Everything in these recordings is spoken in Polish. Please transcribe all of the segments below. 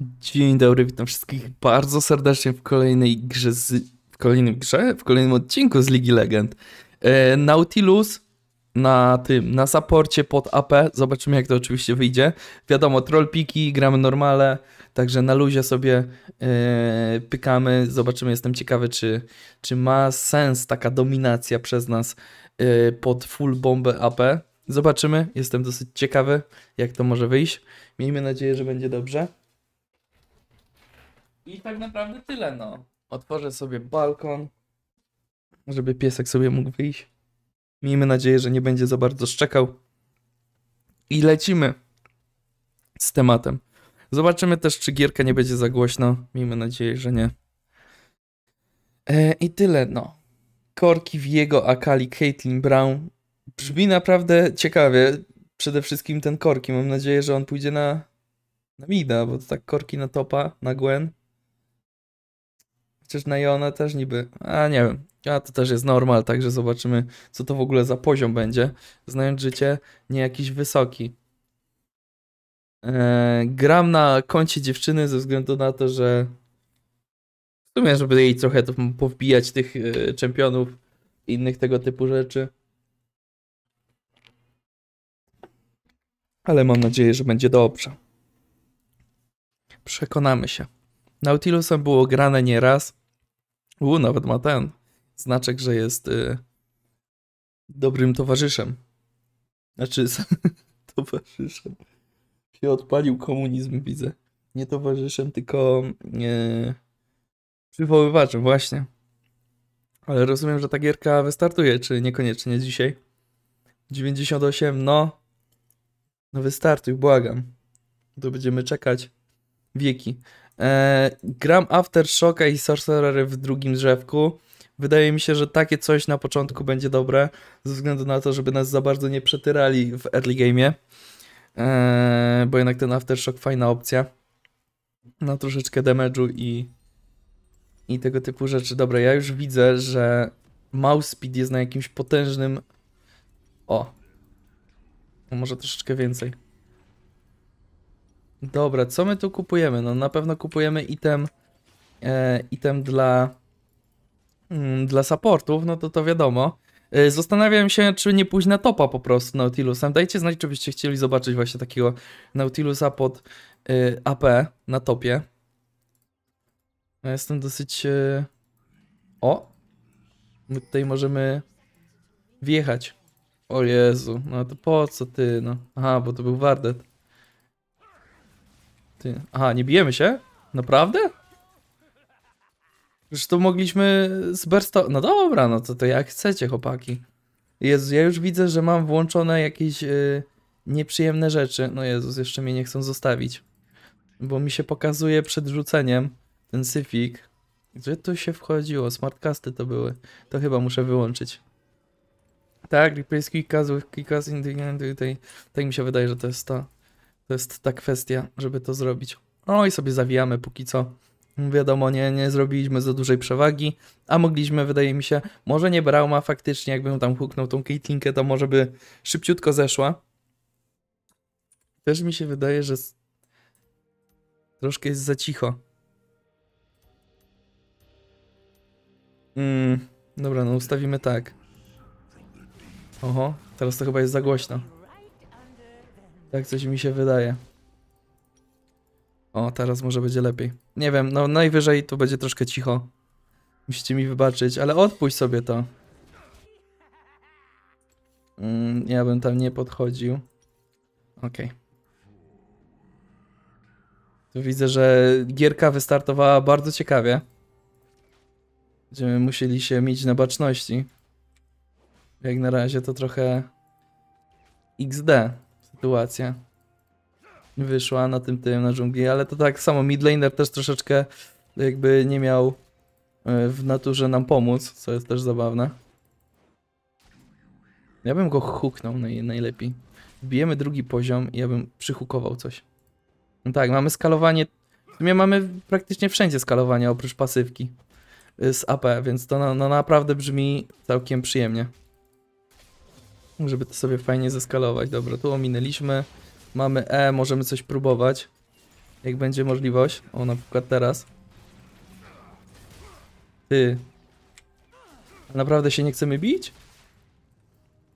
Dzień dobry, witam wszystkich bardzo serdecznie w kolejnej grze z... W kolejnym grze? W kolejnym odcinku z Ligi Legend. E, Nautilus na tym, na saporcie pod AP. Zobaczymy jak to oczywiście wyjdzie. Wiadomo, trollpiki, gramy normale, także na luzie sobie e, pykamy. Zobaczymy, jestem ciekawy, czy, czy ma sens taka dominacja przez nas e, pod full bombę AP. Zobaczymy, jestem dosyć ciekawy, jak to może wyjść. Miejmy nadzieję, że będzie dobrze. I tak naprawdę tyle, no. Otworzę sobie balkon, żeby piesek sobie mógł wyjść. Miejmy nadzieję, że nie będzie za bardzo szczekał. I lecimy z tematem. Zobaczymy też, czy gierka nie będzie za głośno. Miejmy nadzieję, że nie. E, I tyle, no. Korki w jego Akali Caitlyn Brown. Brzmi naprawdę ciekawie. Przede wszystkim ten Korki. Mam nadzieję, że on pójdzie na, na Mida, bo to tak Korki na topa, na Gwen. Chociaż na Jona też niby, a nie wiem, a to też jest normal, także zobaczymy, co to w ogóle za poziom będzie. Znając życie, nie jakiś wysoki. Eee, gram na koncie dziewczyny ze względu na to, że w sumie, żeby jej trochę to powbijać tych e, czempionów i innych tego typu rzeczy. Ale mam nadzieję, że będzie dobrze. Przekonamy się. Nautilusem było grane nieraz. U, nawet ma ten znaczek, że jest y, dobrym towarzyszem. Znaczy, towarzyszem. Się odpalił komunizm, widzę. Nie towarzyszem, tylko nie przywoływaczem, właśnie. Ale rozumiem, że ta gierka wystartuje, czy niekoniecznie dzisiaj. 98, no. No wystartuj, błagam. To będziemy czekać wieki. E, gram Aftershocka i Sorcerery w drugim drzewku. Wydaje mi się, że takie coś na początku będzie dobre, ze względu na to, żeby nas za bardzo nie przetyrali w early game'ie. E, bo jednak ten Aftershock fajna opcja. Na troszeczkę damage'u i, i tego typu rzeczy. Dobra, ja już widzę, że mouse speed jest na jakimś potężnym... O. Może troszeczkę więcej. Dobra, co my tu kupujemy? No na pewno kupujemy item, e, item dla, mm, dla supportów, no to to wiadomo. E, zastanawiam się, czy nie pójść na topa po prostu Nautilusem. Dajcie znać, czy byście chcieli zobaczyć właśnie takiego Nautilusa pod e, AP na topie. Ja jestem dosyć... E... O! My tutaj możemy wjechać. O Jezu, no to po co ty, no? Aha, bo to był Wardet. Ty. Aha, nie bijemy się? Naprawdę? To mogliśmy z Bersto... No dobra, no to, to jak chcecie, chłopaki. Jezu, ja już widzę, że mam włączone jakieś yy, nieprzyjemne rzeczy. No Jezus, jeszcze mnie nie chcą zostawić. Bo mi się pokazuje przed rzuceniem ten syfik. Gdzie tu się wchodziło? Smartcasty to były. To chyba muszę wyłączyć. Tak, replace quick cast with quick cast in the... Tak mi się wydaje, że to jest to. To jest ta kwestia, żeby to zrobić. No i sobie zawijamy póki co. Wiadomo, nie, nie zrobiliśmy za dużej przewagi, a mogliśmy, wydaje mi się, może nie Brauma faktycznie, jakbym tam huknął tą Caitlinkę, to może by szybciutko zeszła. Też mi się wydaje, że troszkę jest za cicho. Mm, dobra, no ustawimy tak. Oho, teraz to chyba jest za głośno. Tak coś mi się wydaje. O, teraz może będzie lepiej. Nie wiem, no najwyżej to będzie troszkę cicho. Musicie mi wybaczyć, ale odpuść sobie to. Mm, ja bym tam nie podchodził. Okej. Okay. Tu widzę, że gierka wystartowała bardzo ciekawie. Będziemy musieli się mieć na baczności. Jak na razie to trochę XD sytuacja wyszła na tym tym, na dżungli, ale to tak samo midlaner też troszeczkę jakby nie miał e, w naturze nam pomóc, co jest też zabawne. Ja bym go huknął naj, najlepiej. Wbijemy drugi poziom i ja bym przyhukował coś. No tak, mamy skalowanie, w sumie mamy praktycznie wszędzie skalowanie oprócz pasywki e, z AP, więc to no, no naprawdę brzmi całkiem przyjemnie. Żeby to sobie fajnie zeskalować. Dobra, tu ominęliśmy. Mamy E, możemy coś próbować. Jak będzie możliwość. O, na przykład teraz. Ty. Naprawdę się nie chcemy bić?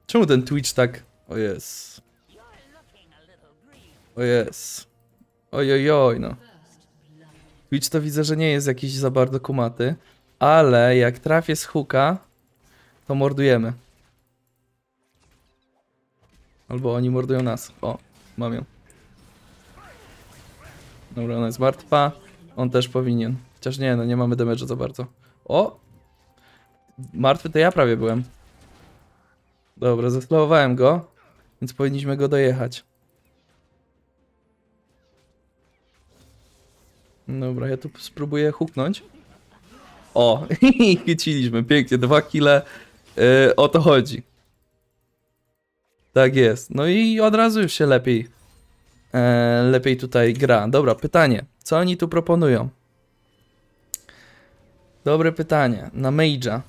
Czemu ten Twitch tak... O jest. O jest. Ojojoj, no. Twitch to widzę, że nie jest jakiś za bardzo kumaty, ale jak trafię z hooka, to mordujemy. Albo oni mordują nas. O, mam ją. Dobra, ona jest martwa. On też powinien. Chociaż nie, no nie mamy damage'a za bardzo. O! Martwy to ja prawie byłem. Dobra, zeslowowałem go, więc powinniśmy go dojechać. Dobra, ja tu spróbuję huknąć. O, chyciliśmy, pięknie, dwa kile. Yy, o to chodzi. Tak jest. No i od razu już się lepiej e, lepiej tutaj gra. Dobra, pytanie. Co oni tu proponują? Dobre pytanie. Na Mage'a,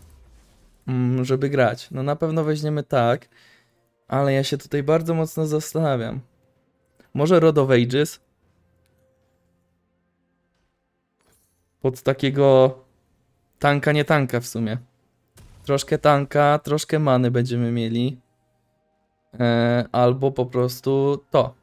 mm, żeby grać. No na pewno weźmiemy tak, ale ja się tutaj bardzo mocno zastanawiam. Może Rod of Ages? Pod takiego tanka, nie tanka w sumie. Troszkę tanka, troszkę many będziemy mieli. E, albo po prostu to.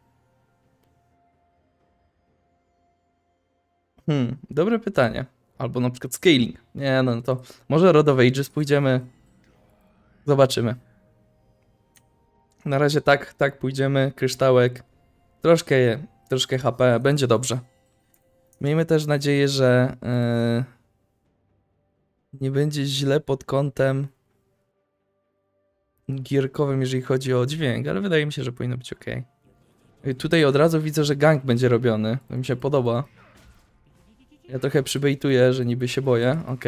Hmm, dobre pytanie. Albo na przykład scaling. Nie, no to może Rod of Ages pójdziemy. Zobaczymy. Na razie tak, tak pójdziemy. Kryształek. Troszkę, troszkę HP. Będzie dobrze. Miejmy też nadzieję, że yy, nie będzie źle pod kątem gierkowym, jeżeli chodzi o dźwięk, ale wydaje mi się, że powinno być ok. Tutaj od razu widzę, że gang będzie robiony. To mi się podoba. Ja trochę przybejtuję, że niby się boję. Ok.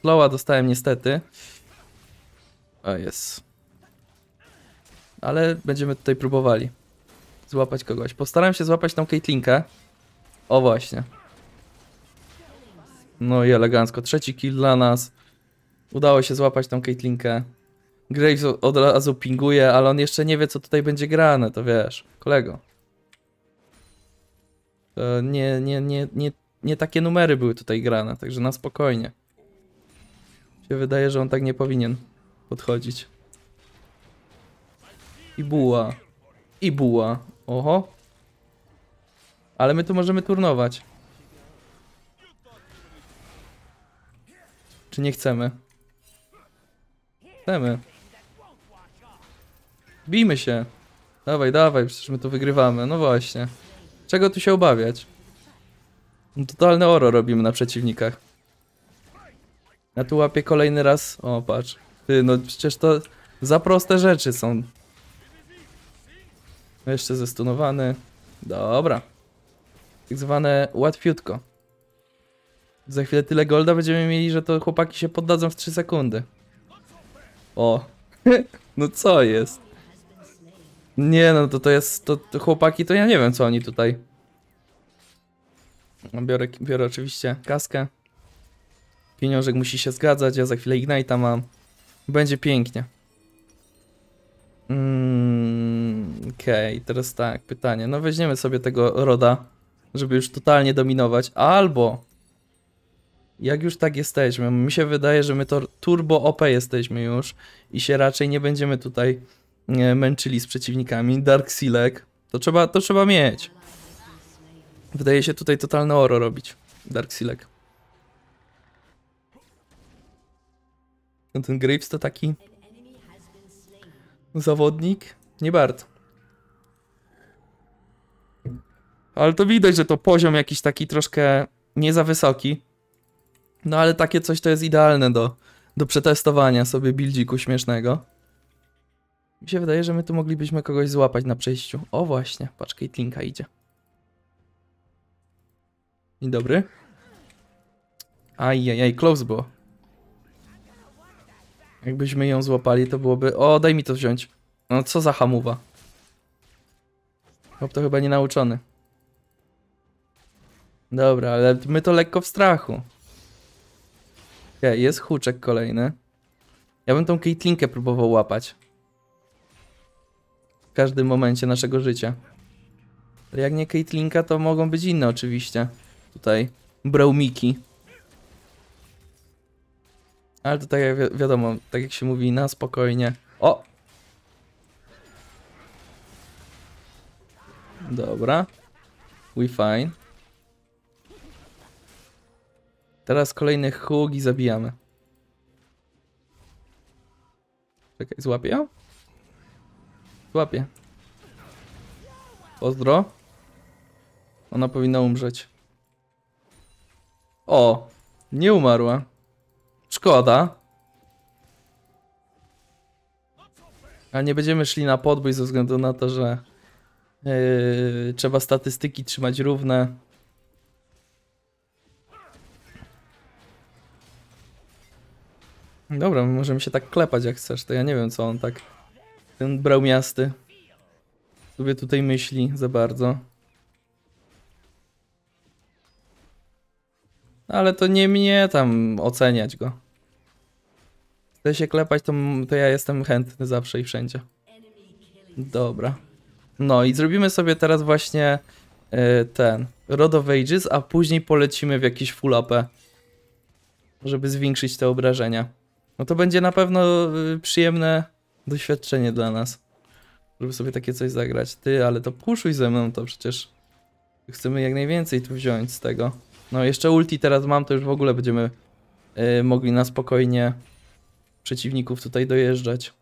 Slowa dostałem niestety. O, jest. Ale będziemy tutaj próbowali złapać kogoś. Postaram się złapać tą Caitlinkę. O właśnie. No i elegancko. Trzeci kill dla nas. Udało się złapać tą Caitlinkę. Graves od razu pinguje, ale on jeszcze nie wie, co tutaj będzie grane, to wiesz, kolego. To nie, nie, nie, nie, nie takie numery były tutaj grane, także na spokojnie. Się wydaje, że on tak nie powinien podchodzić. I buła. I buła. Oho. Ale my tu możemy turnować. Czy nie chcemy? Chcemy. Bijmy się. Dawaj, dawaj, przecież my to wygrywamy. No właśnie. Czego tu się obawiać? No, Totalne oro robimy na przeciwnikach. Ja tu łapię kolejny raz. O, patrz. Ty, no przecież to za proste rzeczy są. Jeszcze zestunowany. Dobra. Tak zwane łatwiutko. Za chwilę tyle golda będziemy mieli, że to chłopaki się poddadzą w 3 sekundy. O. no co jest? Nie no, to to jest, to, to chłopaki, to ja nie wiem co oni tutaj. No, Biorę, biorę oczywiście kaskę. Pieniążek musi się zgadzać, ja za chwilę Ignite'a mam. Będzie pięknie. Mm, Okej, okay, teraz tak, pytanie. No weźmiemy sobie tego Roda, żeby już totalnie dominować, albo jak już tak jesteśmy, mi się wydaje, że my to turbo OP jesteśmy już i się raczej nie będziemy tutaj męczyli z przeciwnikami. Dark Silek, to trzeba, to trzeba mieć. Wydaje się tutaj totalne oro robić. Dark Silek. No ten Graves to taki zawodnik? Nie bardzo. Ale to widać, że to poziom jakiś taki troszkę nie za wysoki. No ale takie coś to jest idealne do, do przetestowania sobie buildziku śmiesznego. Mi się wydaje, że my tu moglibyśmy kogoś złapać na przejściu. O właśnie, patrz, Caitlinka idzie. Dzień dobry. Ajajaj, close było. Jakbyśmy ją złapali, to byłoby... O, daj mi to wziąć. No co za hamuwa. Chłop to chyba nie nauczony. Dobra, ale my to lekko w strachu. Okay, jest huczek kolejny. Ja bym tą Caitlinkę próbował łapać. Każdym momencie naszego życia. Jak nie Caitlinka, to mogą być inne oczywiście. Tutaj Braumiki. Ale to tak jak wi wiadomo, tak jak się mówi, na spokojnie. O! Dobra. We fine. Teraz kolejny huk i zabijamy. Czekaj, złapię ją? Złapię. Pozdro. Ona powinna umrzeć. O! Nie umarła. Szkoda. Ale nie będziemy szli na podbój ze względu na to, że yy, trzeba statystyki trzymać równe. Dobra, możemy się tak klepać jak chcesz, to ja nie wiem co on tak... Ten braumiasty sobie tutaj myśli za bardzo. Ale to nie mnie tam oceniać go. Chce się klepać, to, to ja jestem chętny zawsze i wszędzie. Dobra. No i zrobimy sobie teraz właśnie y, ten Rod of Ages, a później polecimy w jakiś full. Żeby zwiększyć te obrażenia. No to będzie na pewno y, przyjemne doświadczenie dla nas. Żeby sobie takie coś zagrać. Ty, ale to puszuj ze mną, to przecież chcemy jak najwięcej tu wziąć z tego. No jeszcze ulti teraz mam, to już w ogóle będziemy y, mogli na spokojnie przeciwników tutaj dojeżdżać.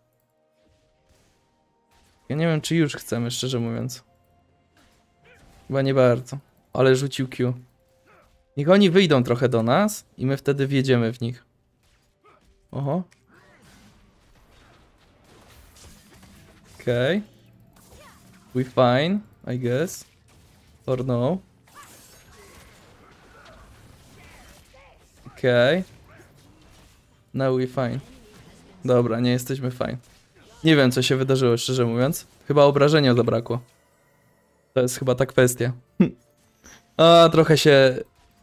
Ja nie wiem, czy już chcemy, szczerze mówiąc. Chyba nie bardzo. Ale rzucił Q. Niech oni wyjdą trochę do nas i my wtedy wjedziemy w nich. Oho. Okay. We fine, I guess. Or no. Okay. Now we fine. Dobra, nie jesteśmy fine. Nie wiem, co się wydarzyło, szczerze mówiąc. Chyba obrażenia zabrakło. To jest chyba ta kwestia. A, trochę się...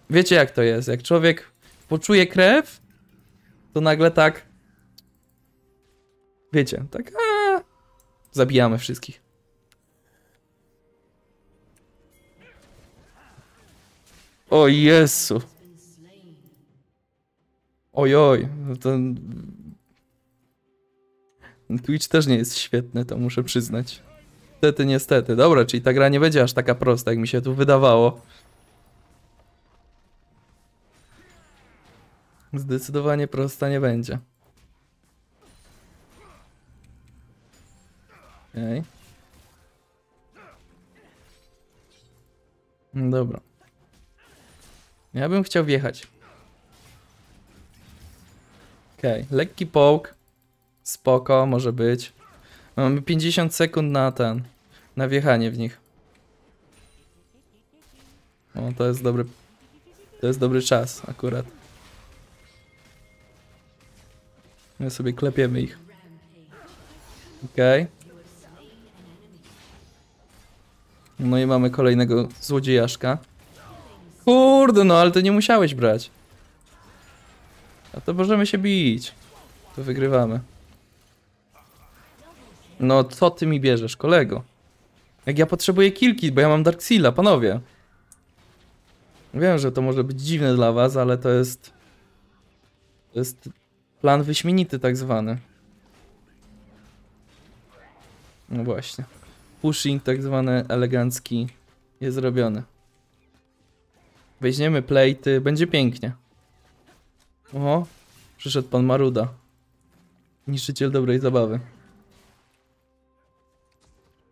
Wiecie jak to jest? Jak człowiek poczuje krew, to nagle tak... Wiecie, tak... Zabijamy wszystkich. O Jezu. Ojoj, no ten... Twitch też nie jest świetny, to muszę przyznać. Niestety, niestety. Dobra, czyli ta gra nie będzie aż taka prosta, jak mi się tu wydawało. Zdecydowanie prosta nie będzie. Okej. Okay. Dobra. Ja bym chciał wjechać. Okej, okay. lekki poke. Spoko, może być. Mamy 50 sekund na ten. Na wjechanie w nich. O, to jest dobry. To jest dobry czas akurat. My sobie klepiemy ich. Okej. Okay. No i mamy kolejnego złodziejaszka. Kurde, no ale to nie musiałeś brać. A to możemy się bić. To wygrywamy. No co ty mi bierzesz, kolego? Jak ja potrzebuję kilki, bo ja mam Darkseala, panowie. Wiem, że to może być dziwne dla was, ale to jest... To jest plan wyśmienity tak zwany. No właśnie. Pushing tak zwany elegancki jest zrobiony. Weźmiemy plejty, będzie pięknie. Oho, przyszedł pan Maruda. Niszczyciel dobrej zabawy.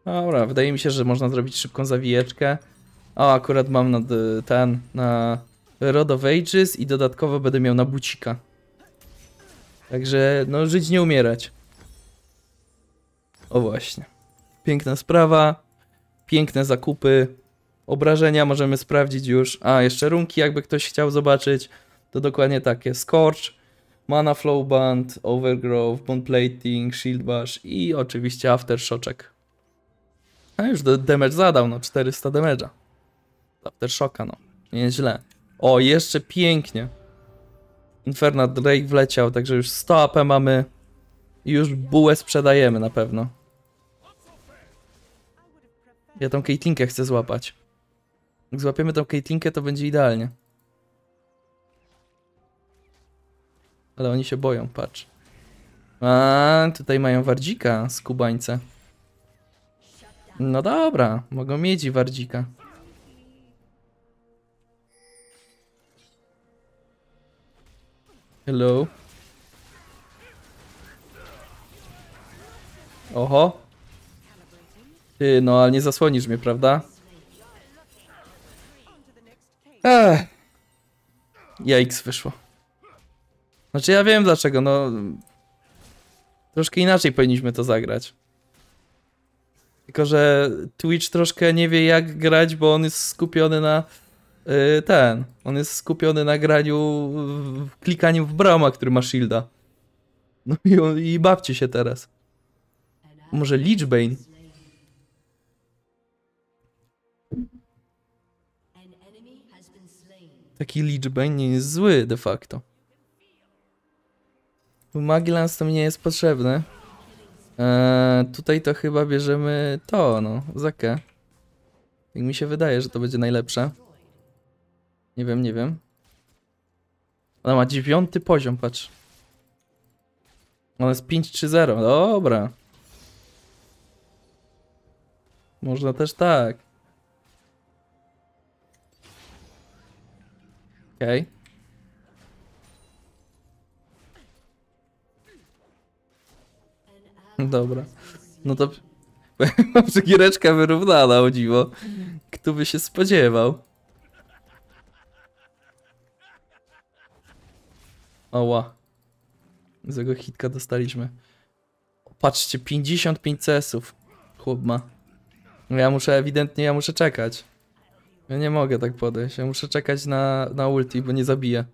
Dobra, wydaje mi się, że można zrobić szybką zawijeczkę. O, akurat mam na ten, na Rod of Ages i dodatkowo będę miał na bucika. Także, no, żyć nie umierać. O właśnie. Piękna sprawa. Piękne zakupy. Obrażenia możemy sprawdzić już. A, jeszcze runki, jakby ktoś chciał zobaczyć. To dokładnie takie. Scorch, Mana Flow Band, Overgrowth, Bone Plating, Shield Bash i oczywiście Aftershoczek. A już damage zadał, no 400 damage'a. Aftershocka, no. Nieźle. O, jeszcze pięknie. Inferna Drake wleciał, także już 100 AP mamy. I już bułę sprzedajemy na pewno. Ja tą Caitlinkę chcę złapać. Jak złapiemy tą Caitlinkę, to będzie idealnie. Ale oni się boją, patrz. A, tutaj mają wardzika z. No dobra, mogą mieć wardzika. Hello. Oho. Ty, no ale nie zasłonisz mnie, prawda? Ech. Jajks wyszło. Znaczy ja wiem dlaczego, no... Troszkę inaczej powinniśmy to zagrać. Tylko, że Twitch troszkę nie wie jak grać, bo on jest skupiony na... y, ten. On jest skupiony na graniu... w klikaniu w Brauma, który ma shielda. No i, on- i bawcie się teraz. Może Lichbane? Taki Lichbane nie jest zły de facto. Magilans to mi nie jest potrzebny. Eee, tutaj to chyba bierzemy to, no, Zakę. Tak mi się wydaje, że to będzie najlepsze. Nie wiem, nie wiem. Ona ma dziewiąty poziom, patrz. Ona jest 5-3-0, dobra. Można też tak. Okej. Dobra. No to... Mam że giereczka wyrównana, o dziwo. Kto by się spodziewał? Oła. Z tego hitka dostaliśmy. Patrzcie, 55 CS-ów. Chłop ma. Ja muszę, ewidentnie, ja muszę czekać. Ja nie mogę tak podejść. Ja muszę czekać na, na ulti, bo nie zabiję.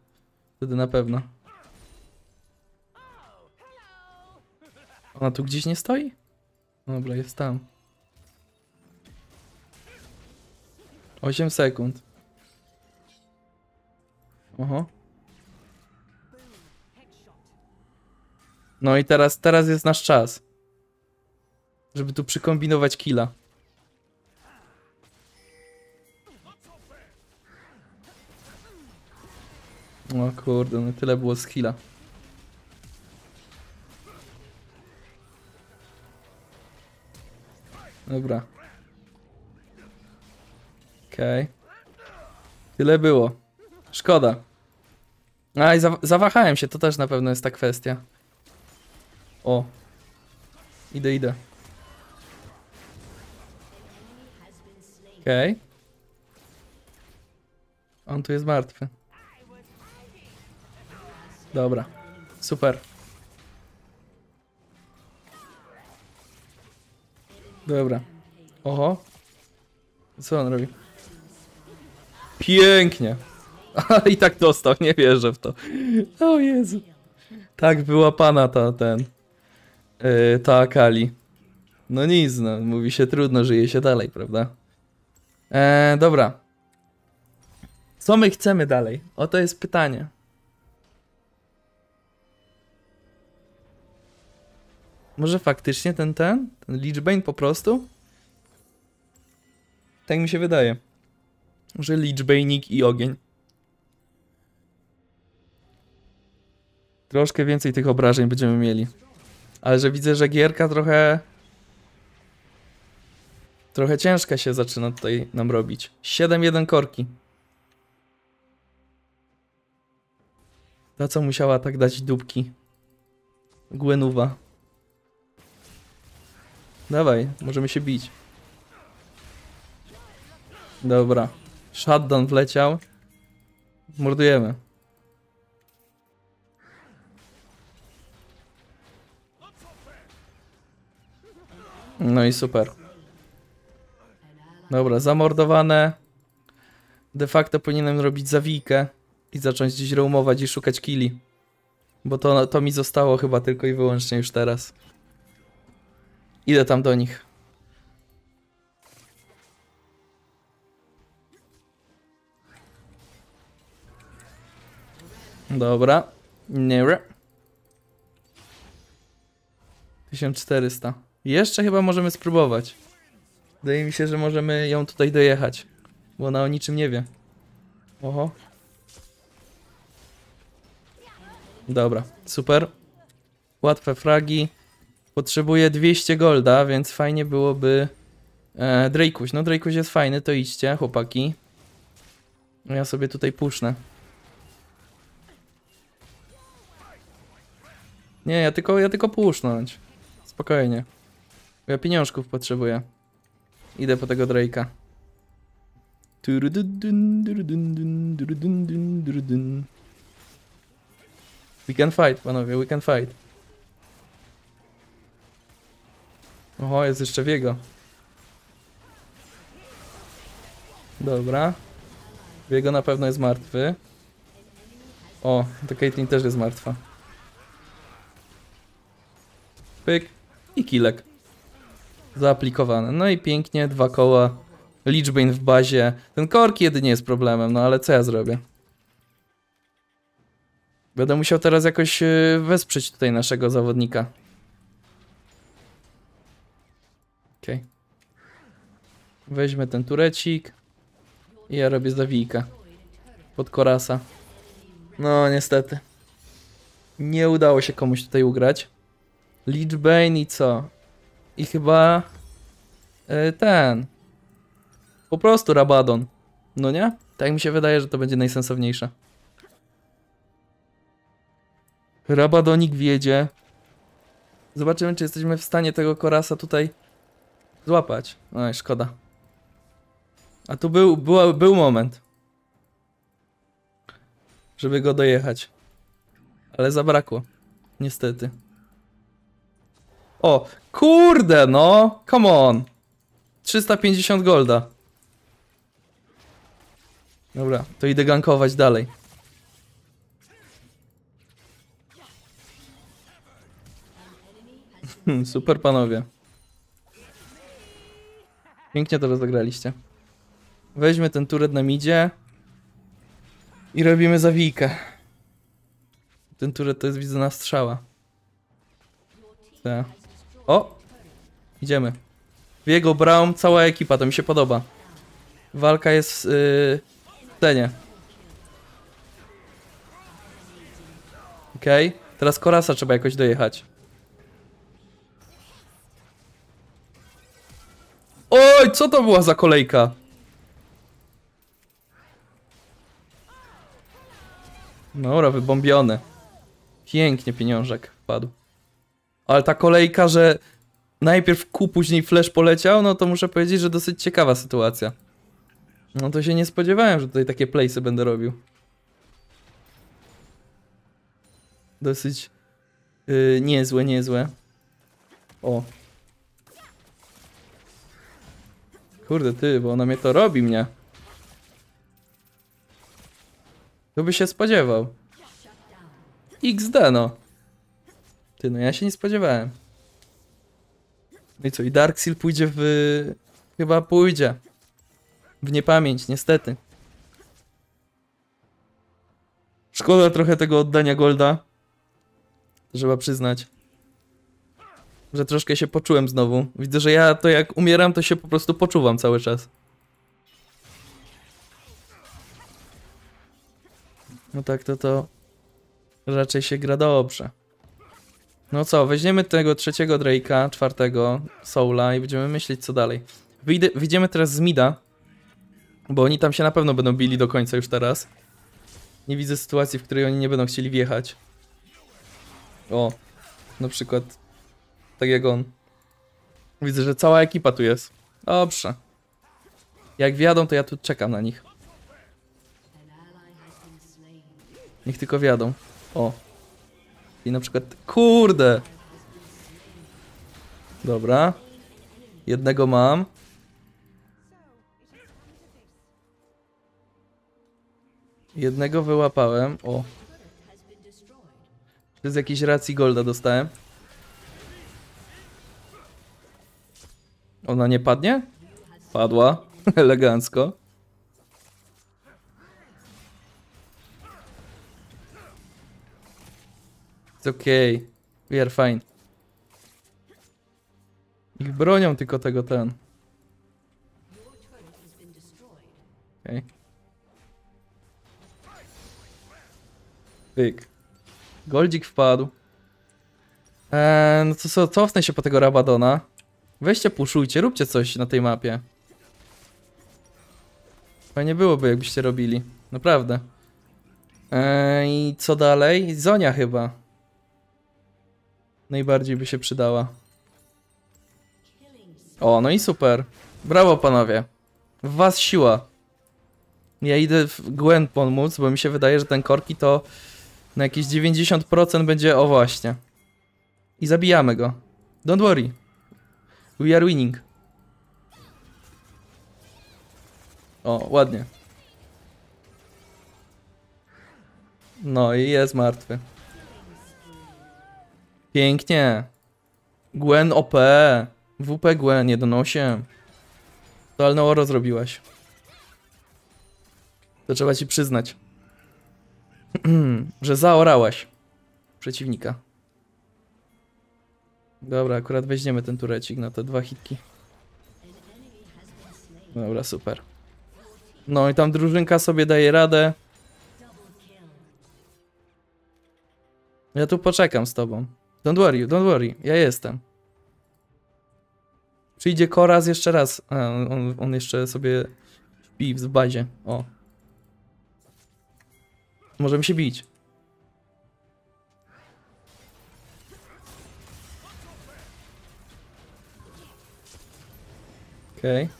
Wtedy na pewno. Ona tu gdzieś nie stoi? Dobra, jest tam. 8 sekund. Oho. No i teraz, teraz jest nasz czas. Żeby tu przykombinować killa. O kurde, no tyle było skilla. Dobra. Okej. Tyle było. Szkoda. A i za zawahałem się, to też na pewno jest ta kwestia. O. Idę, idę. Okej. On tu jest martwy. Dobra. Super. Dobra. Oho. Co on robi? Pięknie. I tak dostał, nie wierzę w to. O Jezu. Tak była pana ta, ten. Yy, ta Akali. No nic, no. Mówi się trudno, żyje się dalej, prawda? E, dobra. Co my chcemy dalej? Oto jest pytanie. Może faktycznie ten ten? Ten Lichbane po prostu? Tak mi się wydaje. Może Lichbane'ik i ogień. Troszkę więcej tych obrażeń będziemy mieli. Ale że widzę, że gierka trochę... Trochę ciężka się zaczyna tutaj nam robić. 7-1 korki. Ta co musiała tak dać dupki? Gwenuwa. Dawaj, możemy się bić. Dobra. Shutdown wleciał. Mordujemy. No i super. Dobra, zamordowane. De facto powinienem robić zawijkę i zacząć gdzieś roamować i szukać killi. Bo to, to mi zostało chyba tylko i wyłącznie już teraz. Idę tam do nich. Dobra. Nie. 1400. Jeszcze chyba możemy spróbować. Wydaje mi się, że możemy ją tutaj dojechać. Bo ona o niczym nie wie. Oho. Dobra, super. Łatwe fragi. Potrzebuję 200 golda, więc fajnie byłoby... E, Drakuś, no Drakuś jest fajny, to idźcie, chłopaki. Ja sobie tutaj pusznę. Nie, ja tylko, ja tylko pusznąć. Spokojnie. Ja pieniążków potrzebuję. Idę po tego Drake'a. We can fight, panowie, we can fight. Oho, jest jeszcze Wiego. Dobra. Wiego na pewno jest martwy. O, to Caitlyn też jest martwa. Pyk i kilek. Zaaplikowane. No i pięknie, dwa koła. Lichbane w bazie. Ten kork jedynie jest problemem, no ale co ja zrobię? Będę musiał teraz jakoś e, wesprzeć tutaj naszego zawodnika. Okej. Weźmy ten turecik. I ja robię zawijka. Pod korasa. No, niestety. Nie udało się komuś tutaj ugrać. Lichbane i co? I chyba... e, ten... Po prostu Rabadon. No nie? Tak mi się wydaje, że to będzie najsensowniejsze. Rabadonik wiedzie. Zobaczymy, czy jesteśmy w stanie tego Korasa tutaj złapać. Oj, szkoda. A tu był, był, był moment, żeby go dojechać. Ale zabrakło. Niestety. O, kurde no! Come on! 350 golda. Dobra, to idę gankować dalej. Super panowie. Pięknie to rozegraliście. Weźmy ten turet na midzie. I robimy zawijkę. Ten turet to jest widzę na strzała. Tak. O! Idziemy. W jego Braum, cała ekipa, to mi się podoba. Walka jest yy, w cenie. Okej. Teraz Korasa trzeba jakoś dojechać. Oj, co to była za kolejka? Dobra, wybombiony. Pięknie pieniążek wpadł. Ale ta kolejka, że najpierw Q, później Flash poleciał, no to muszę powiedzieć, że dosyć ciekawa sytuacja. No to się nie spodziewałem, że tutaj takie playsy będę robił. Dosyć yy, niezłe, niezłe. O. Kurde ty, bo ona mnie to robi mnie. Kto by się spodziewał? XD no. Ty, no ja się nie spodziewałem. No i co, i Darkseal pójdzie w... Chyba pójdzie. W niepamięć, niestety. Szkoda trochę tego oddania Golda. Trzeba przyznać. Że troszkę się poczułem znowu. Widzę, że ja to jak umieram, to się po prostu poczuwam cały czas. No tak, to to raczej się gra dobrze. No co, weźmiemy tego trzeciego Drake'a, czwartego Soula i będziemy myśleć co dalej. Wyjdę, wyjdziemy teraz z Mida, bo oni tam się na pewno będą bili do końca już teraz. Nie widzę sytuacji, w której oni nie będą chcieli wjechać. O, na przykład tak jak on. Widzę, że cała ekipa tu jest. Dobrze. Jak wjadą, to ja tu czekam na nich. Niech tylko wjadą. O. I na przykład... Kurde! Dobra. Jednego mam. Jednego wyłapałem. O. Z jakiejś racji golda dostałem. Ona nie padnie? Padła. Elegancko. It's okay. We are fine. Ich bronią tylko tego ten. Okej. Pyk. Goldzik wpadł. Eee, no to co, cofnę się po tego Rabadona. Weźcie, puszujcie, róbcie coś na tej mapie. Fajnie byłoby, jakbyście robili. Naprawdę. Eee, I co dalej? Zonia chyba. Najbardziej by się przydała. O, no i super. Brawo, panowie. W was siła. Ja idę w Gwen pomóc, bo mi się wydaje, że ten korki to na jakieś 90% będzie... O, właśnie. I zabijamy go. Don't worry. We are winning. O, ładnie. No i jest martwy. Pięknie. Gwen OP. WP Gwen 1.8. Totalne oro zrobiłaś. To trzeba ci przyznać. że zaorałaś przeciwnika. Dobra, akurat weźmiemy ten turecik na te dwa hitki. Dobra, super. No i tam drużynka sobie daje radę. Ja tu poczekam z tobą. Don't worry, don't worry, ja jestem. Przyjdzie Koraz jeszcze raz. A, on, on jeszcze sobie śpi w bazie. O. Możemy się bić. Okej. Okay.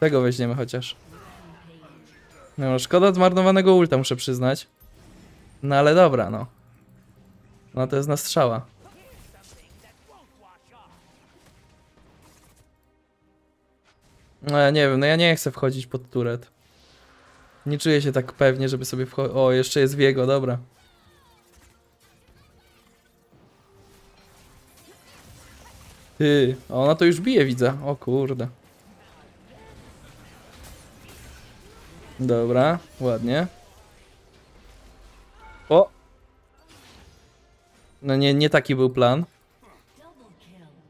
Tego weźmiemy chociaż. No, szkoda zmarnowanego ulta, muszę przyznać. No ale dobra, no. No to jest na strzała. No ja nie wiem, no ja nie chcę wchodzić pod turet. Nie czuję się tak pewnie, żeby sobie wchodzić. O, jeszcze jest Wiego, dobra. Ty, ona to już bije, widzę. O kurde. Dobra, ładnie. O! No nie, nie taki był plan.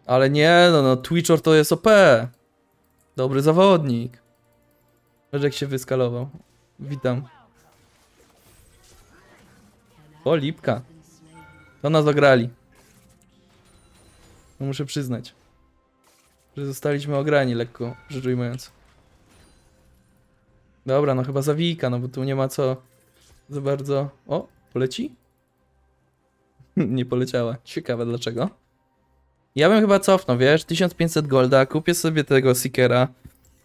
Ale nie, no, no Twitcher to jest OP. Dobry zawodnik. Jak się wyskalował. Witam. O, lipka. To nas ograli. No muszę przyznać. Że zostaliśmy ograni lekko, rzecz ujmując. Dobra, no chyba zawika, no bo tu nie ma co za bardzo... O, poleci? nie poleciała. Ciekawe dlaczego. Ja bym chyba cofnął, wiesz, 1500 golda, kupię sobie tego Seekera,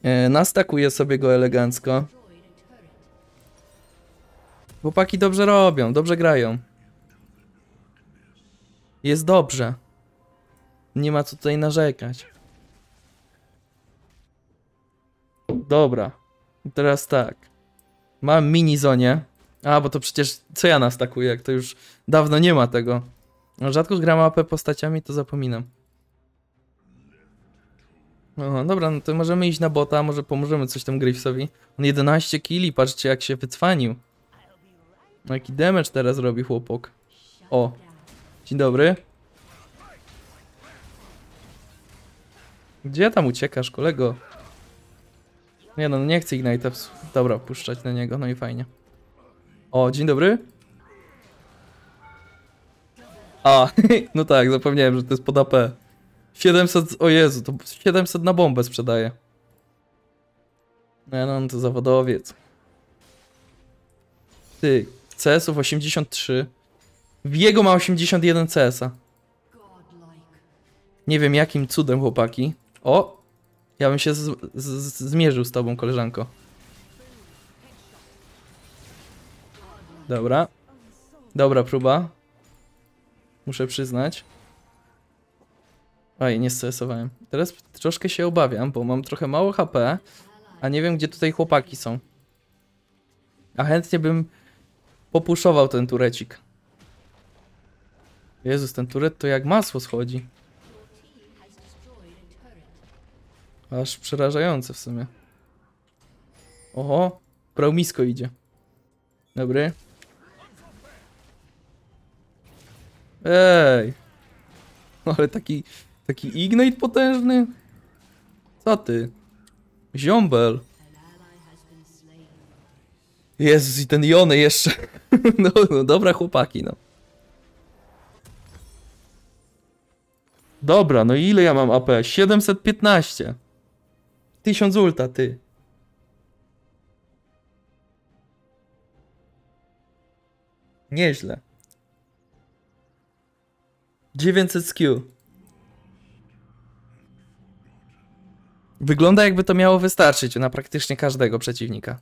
yy, nastakuję sobie go elegancko. Chłopaki dobrze robią, dobrze grają. Jest dobrze. Nie ma co tutaj narzekać. Dobra. Teraz tak. Mam mini zonie. A, bo to przecież co ja nastakuję, jak to już dawno nie ma tego. Rzadko gram AP postaciami, to zapominam. O, dobra, no to możemy iść na bota, może pomożemy coś tam Gravesowi. On 11 killi, patrzcie jak się wycwanił. Jaki damage teraz robi chłopok. O, dzień dobry. Gdzie tam uciekasz, kolego? Nie no, nie chcę Ignite'a, ws- dobra, puszczać na niego, no i fajnie. O, dzień dobry. A, no tak, zapomniałem, że to jest pod AP. 700, o Jezu, to 700 na bombę sprzedaje. Nie no, no to zawodowiec. Ty, CS-ów 83. Wiego ma 81 CS-a. Nie wiem jakim cudem, chłopaki. O! Ja bym się z, z, zmierzył z tobą, koleżanko. Dobra. Dobra próba. Muszę przyznać. Oj, nie stresowałem. Teraz troszkę się obawiam, bo mam trochę mało HP, a nie wiem, gdzie tutaj chłopaki są. A chętnie bym popuszował ten turecik. Jezus, ten turet to jak masło schodzi. Aż przerażające w sumie. Oho, promisko idzie. Dobry. Ej. Ale taki, taki ignite potężny? Co ty? Ziombel. Jezus, i ten Jony jeszcze. No, no dobra chłopaki, no. Dobra, no i ile ja mam AP? 715. 1000 ulta, ty. Nieźle. 900 SQ. Wygląda jakby to miało wystarczyć na praktycznie każdego przeciwnika.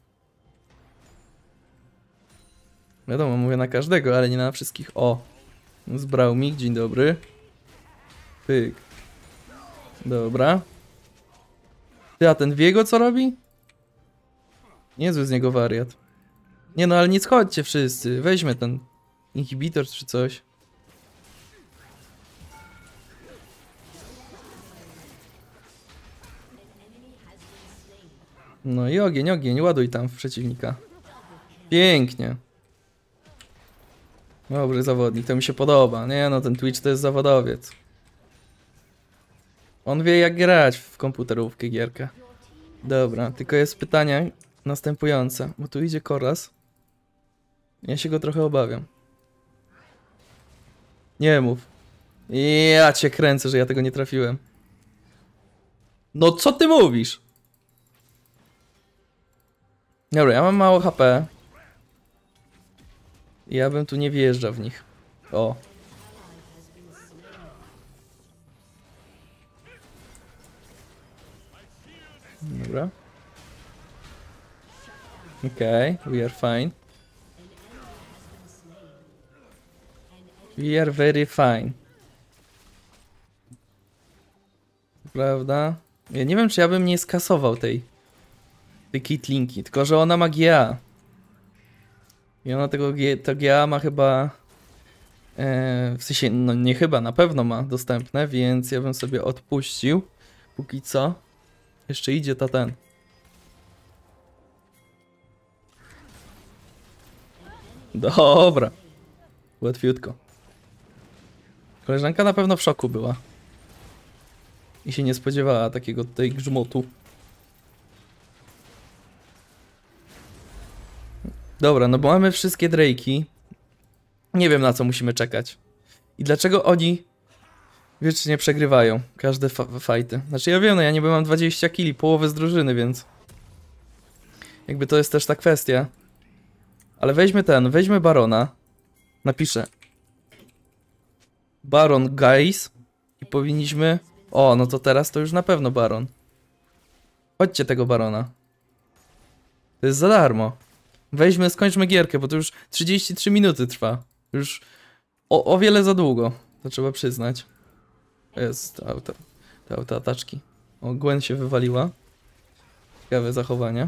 Wiadomo, mówię na każdego, ale nie na wszystkich. O! Zbrał mig, dzień dobry. Pyk. Dobra. Ty, a ten Wiego co robi? Niezły z niego wariat. Nie no, ale nie schodźcie wszyscy. Weźmy ten inhibitor czy coś. No i ogień, ogień, ładuj tam w przeciwnika. Pięknie. Dobry zawodnik, to mi się podoba. Nie no, ten Twitch to jest zawodowiec. On wie jak grać w komputerówkę gierkę. Dobra, tylko jest pytanie następujące, bo tu idzie Koras. Ja się go trochę obawiam. Nie mów. Ja cię kręcę, że ja tego nie trafiłem. No co ty mówisz? Dobra, ja mam mało HP. Ja bym tu nie wjeżdżał w nich. O. Dobra. Okay, we are fine. We are very fine. Prawda? Ja nie wiem, czy ja bym nie skasował tej tej kitlinki, tylko że ona ma GA. I ona tego to GA ma chyba e, w sensie, no nie chyba, na pewno ma dostępne, więc ja bym sobie odpuścił póki co. Jeszcze idzie ta ten. Dobra. Łatwiutko. Koleżanka na pewno w szoku była. I się nie spodziewała takiego tutaj grzmotu. Dobra, no bo mamy wszystkie Drake'i. Nie wiem na co musimy czekać. I dlaczego oni wiecznie przegrywają każde fa fajty. Znaczy ja wiem, no ja niby mam 20 kili, połowę z drużyny, więc jakby to jest też ta kwestia. Ale weźmy ten, weźmy Barona. Napiszę Baron Guys i powinniśmy... O, no to teraz to już na pewno Baron. Chodźcie tego Barona. To jest za darmo. Weźmy, skończmy gierkę, bo to już 33 minuty trwa. Już o, o wiele za długo, to trzeba przyznać. Jest auto, te autoataczki. O, Gwen się wywaliła. Ciekawe zachowanie.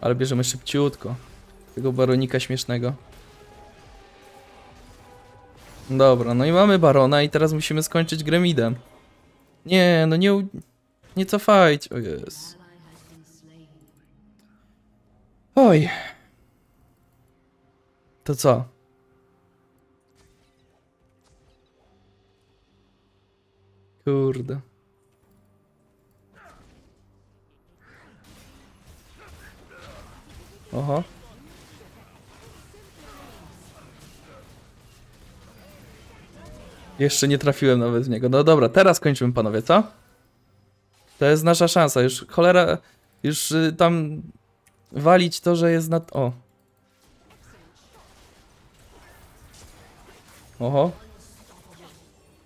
Ale bierzemy szybciutko. Tego baronika śmiesznego. Dobra, no i mamy barona i teraz musimy skończyć gremidem. Nie, no nie... Nie cofajcie. O jest. Oj. To co? Kurde. Oho. Jeszcze nie trafiłem nawet w niego. No dobra, teraz kończymy panowie, co? To jest nasza szansa. Już cholera, już y, tam walić to, że jest nad... O. Oho.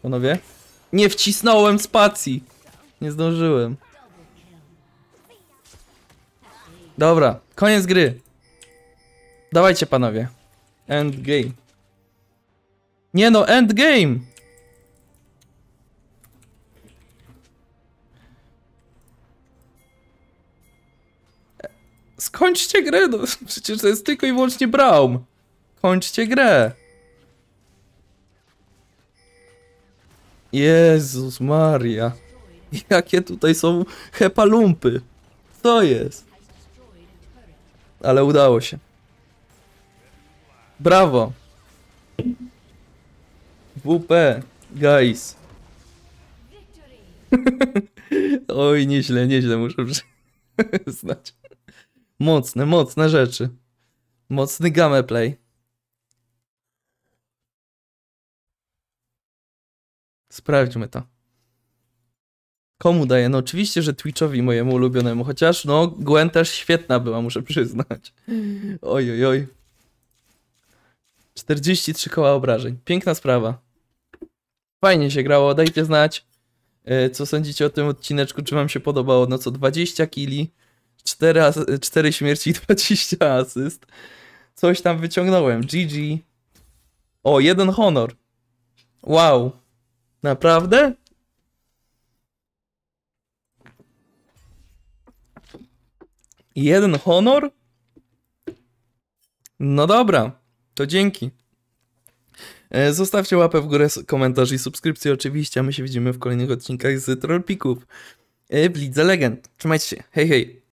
Panowie? Nie wcisnąłem spacji. Nie zdążyłem. Dobra, koniec gry. Dawajcie panowie. Endgame. Nie no, endgame! Skończcie grę, no przecież to jest tylko i wyłącznie Braum. Kończcie grę. Jezus Maria. Jakie tutaj są hepalumpy. Co jest? Ale udało się. Brawo. WP, guys. Oj, nieźle, nieźle muszę przyznać. znać. Mocne, mocne rzeczy. Mocny gameplay. Sprawdźmy to. Komu daję? No oczywiście, że Twitchowi mojemu ulubionemu, chociaż no Gwen też świetna była, muszę przyznać. Oj, oj, oj. 43 koła obrażeń. Piękna sprawa. Fajnie się grało, dajcie znać, e, co sądzicie o tym odcineczku, czy wam się podobało. No co, 20 kili, 4, as- 4 śmierci i 20 asyst. Coś tam wyciągnąłem. GG. O, jeden honor. Wow. Naprawdę? Jeden honor? No dobra, to dzięki. E, Zostawcie łapę w górę, komentarz i subskrypcję oczywiście, a my się widzimy w kolejnych odcinkach z Trollpików e, w Lidze Legend. Trzymajcie się, hej hej.